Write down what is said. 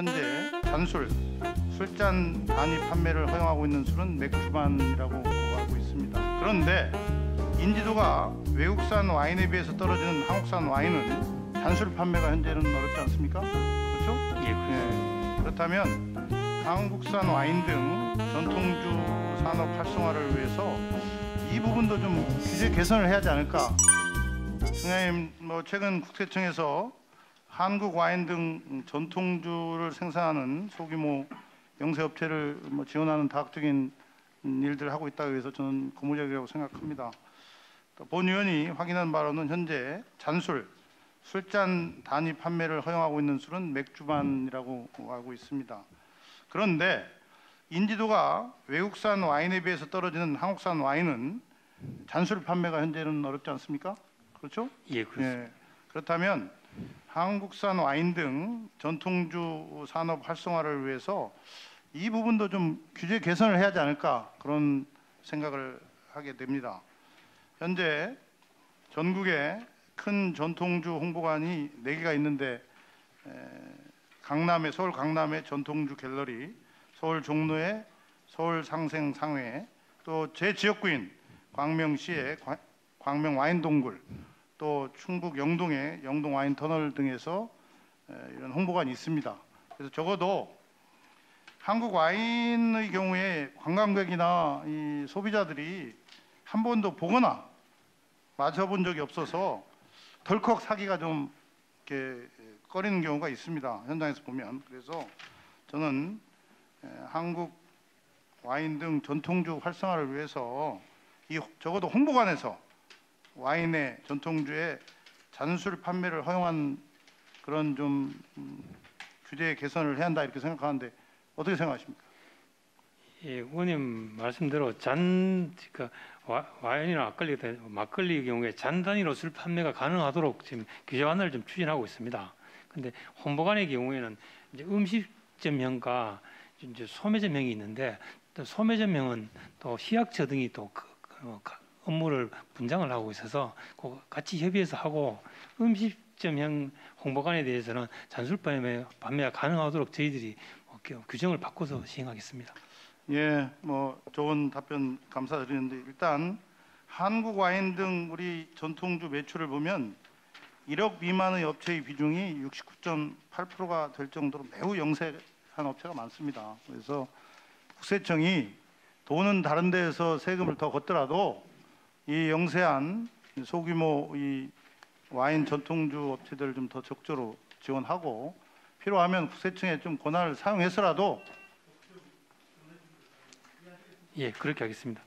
현재 단술 술잔 단위 판매를 허용하고 있는 술은 맥주만이라고 알고 있습니다. 그런데 인지도가 외국산 와인에 비해서 떨어지는 한국산 와인은 단술 판매가 현재는 어렵지 않습니까? 그렇죠? 예. 예, 그렇다면 한국산 와인 등 전통주 산업 활성화를 위해서 이 부분도 좀 규제 개선을 해야 하지 않을까? 승하님, 뭐 최근 국세청에서 한국 와인 등 전통주를 생산하는 소규모 영세 업체를 뭐 지원하는 다각적인 일들을 하고 있다고 해서 저는 고무적이라고 생각합니다. 또본 의원이 확인한 바로는 현재 잔술, 술잔 단위 판매를 허용하고 있는 술은 맥주만이라고 알고 있습니다. 그런데 인지도가 외국산 와인에 비해서 떨어지는 한국산 와인은 잔술 판매가 현재는 어렵지 않습니까? 그렇죠? 예, 그렇습니다. 예. 그렇다면 한국산 와인 등 전통주 산업 활성화를 위해서 이 부분도 좀 규제 개선을 해야 하지 않을까 그런 생각을 하게 됩니다. 현재 전국에 큰 전통주 홍보관이 네 개가 있는데 에, 강남에 서울 강남의 전통주 갤러리, 서울 종로의 서울 상생 상회, 또 제 지역구인 광명시의 과- 광명 와인 동굴, 또 충북 영동의 영동 와인 터널 등에서 에, 이런 홍보관이 있습니다. 그래서 적어도 한국 와인의 경우에 관광객이나 이 소비자들이 한 번도 보거나 마셔본 적이 없어서 덜컥 사기가 좀 이렇게 꺼리는 경우가 있습니다. 현장에서 보면 그래서 저는 에, 한국 와인 등 전통주 활성화를 위해서 이 적어도 홍보관에서 와인의 전통주의 잔술 판매를 허용한 그런 좀 음, 규제 개선을 해야 한다 이렇게 생각하는데 어떻게 생각하십니까? 예, 의원님 말씀대로 잔 그러니까 와, 와인이나 막걸리 같은 막걸리 경우에 잔 단위로 술 판매가 가능하도록 지금 규제안을 좀 추진하고 있습니다. 근데 홍보관의 경우에는 이제 음식점형과 이제 소매점형이 있는데 또 소매점형은 또 시약처 등이 또 그, 그, 가- 업무를 분장을 하고 있어서 그 같이 협의해서 하고 음식점형 홍보관에 대해서는 잔술 판매 판매가 가능하도록 저희들이 뭐 그- 규정을 바꿔서 시행하겠습니다. 예, 뭐 좋은 답변 감사드리는데 일단 한국 와인 등 우리 전통주 매출을 보면 1억 미만의 업체의 비중이 69.8%가 될 정도로 매우 영세한 업체가 많습니다. 그래서 국세청이 돈은 다른 데에서 세금을 더 걷더라도 이 영세한 소규모 이 와인 전통주 업체들을 좀 더 적극적으로 지원하고 필요하면 국세청에 좀 권한을 사용해서라도 예, 그렇게 하겠습니다.